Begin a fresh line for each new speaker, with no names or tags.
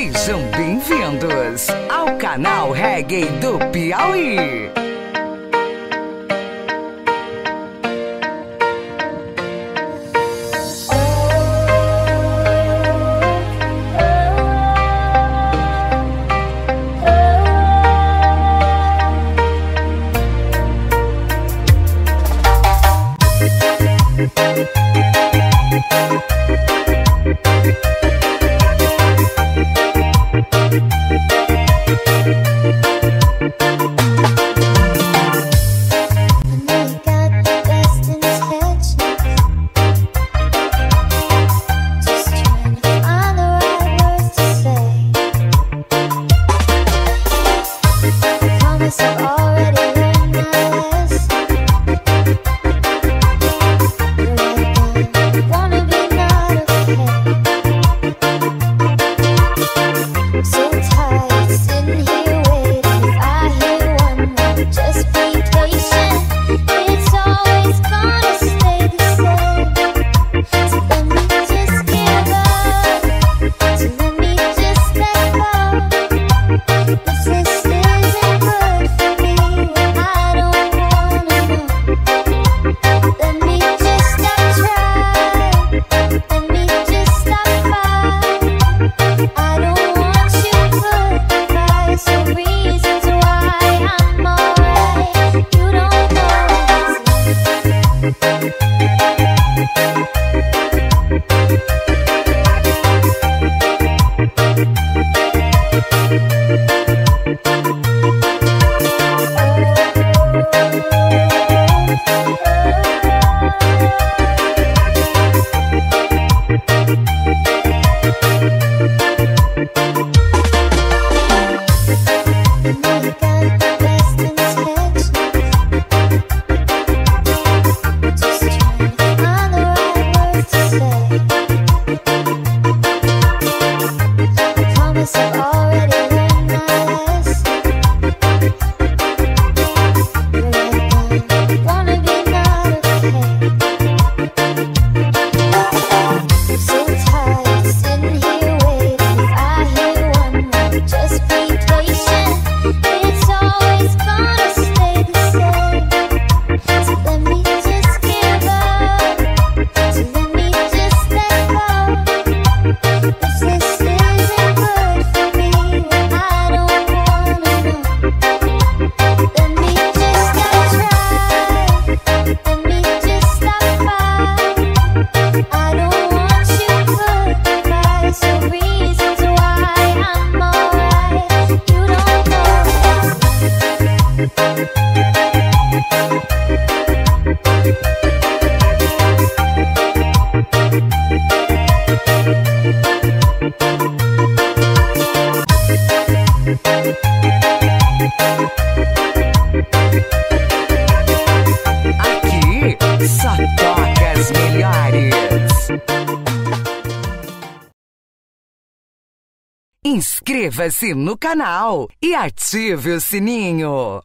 Sejam bem-vindos ao canal Reggae do Piauí. Inscreva-se no canal e ative o sininho.